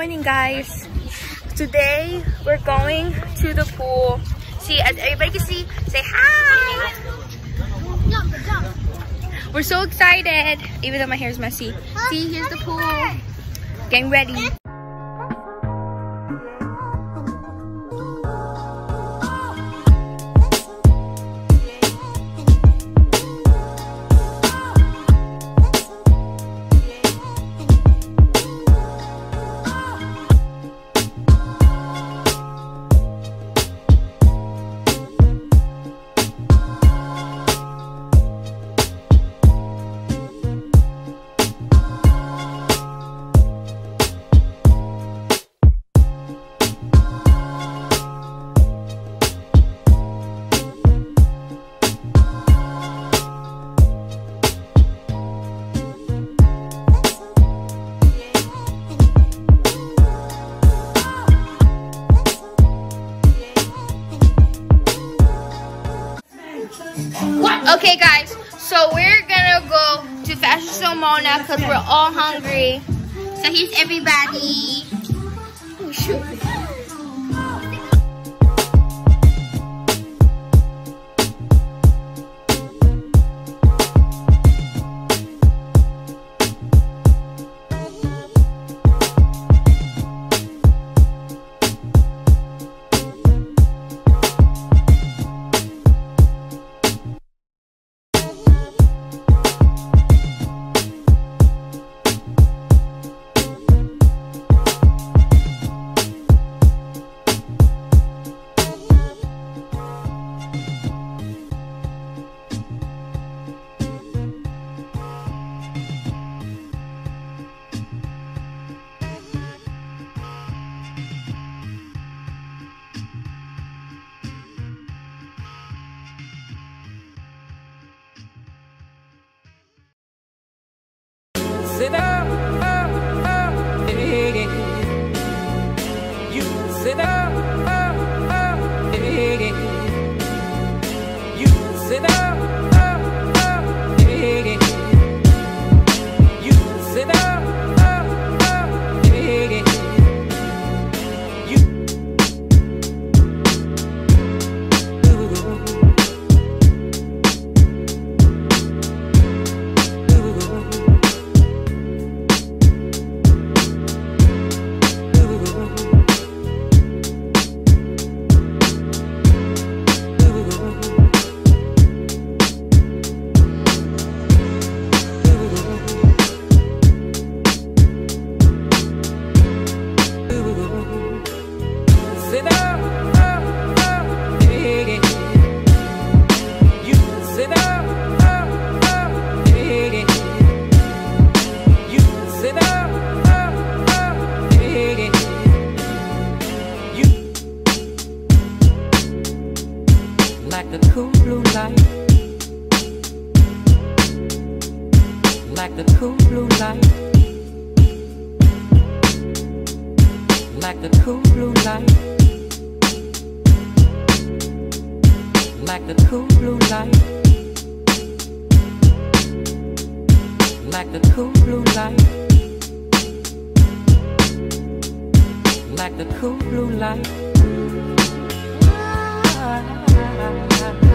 morning guys. Today we're going to the pool. See, as everybody can see, say hi. We're so excited, even though my hair is messy. See, here's the pool. Getting ready. Okay, guys, so we're gonna go to Fashion Show Mall now because we're all hungry. So here's everybody. Oh, shoot. Sit up, up, up, You up, up, like the cool blue light, like the cool blue light, like the cool blue light. like the cool blue light, like the cool blue light, like the cool blue light la la